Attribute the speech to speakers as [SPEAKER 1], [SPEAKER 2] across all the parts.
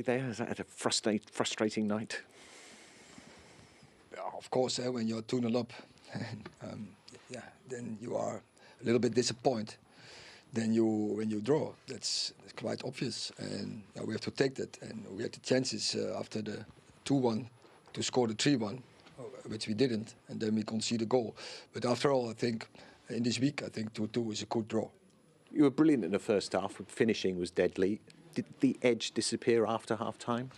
[SPEAKER 1] there? Is that a frustrate, frustrating night?
[SPEAKER 2] Yeah, of course, uh, when you're 2 0 up, and, um, yeah, then you are a little bit disappointed. Then you, when you draw, that's, that's quite obvious, and yeah, we have to take that. And we had the chances uh, after the 2-1 to score the 3-1, uh, which we didn't, and then we concede a goal. But after all, I think in this week, I think 2-2 is a good draw.
[SPEAKER 1] You were brilliant in the first half. Finishing was deadly. Did the edge disappear after half time?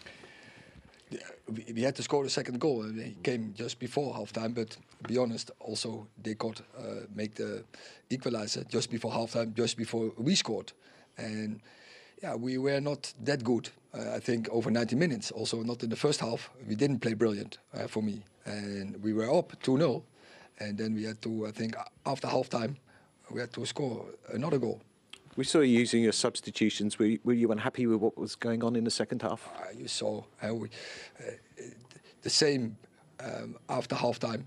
[SPEAKER 2] We, had to score the second goal. It came just before halftime, but to be honest, also they got uh, make the equalizer just before halftime, just before we scored, and yeah, we were not that good. Uh, I think over 90 minutes. Also, not in the first half. We didn't play brilliant uh, for me, and we were up 2-0, and then we had to. I think after halftime, we had to score another goal.
[SPEAKER 1] We saw you using your substitutions. Were you, were you unhappy with what was going on in the second half?
[SPEAKER 2] Uh, you saw how we, uh, the same um, after halftime.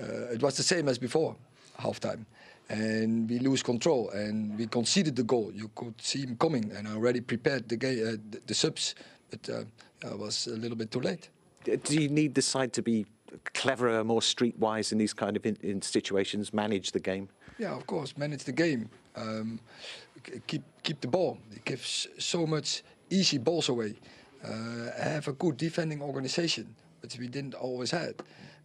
[SPEAKER 2] Uh, it was the same as before halftime, and we lose control and we conceded the goal. You could see him coming, and I already prepared the, uh, the, the subs, but uh, I was a little bit too late.
[SPEAKER 1] Do you need the side to be cleverer, more streetwise in these kind of in, in situations, manage the game?
[SPEAKER 2] Yeah, of course, manage the game. Um, keep keep the ball. It gives so much easy balls away. Uh, have a good defending organization, which we didn't always had.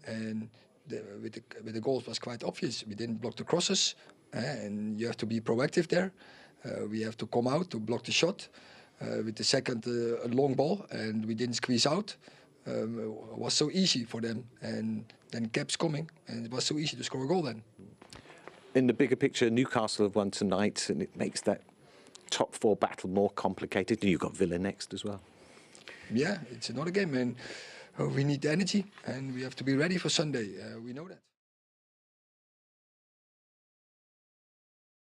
[SPEAKER 2] And the, with the with the goals was quite obvious. We didn't block the crosses, uh, and you have to be proactive there. Uh, we have to come out to block the shot. Uh, with the second uh, long ball, and we didn't squeeze out. Um, was so easy for them, and then kept coming, and it was so easy to score a goal then.
[SPEAKER 1] In the bigger picture, Newcastle have won tonight, and it makes that top four battle more complicated. And you've got Villa next as well.
[SPEAKER 2] yeah, it's another game, and uh, we need energy, and we have to be ready for Sunday. Uh, we know that.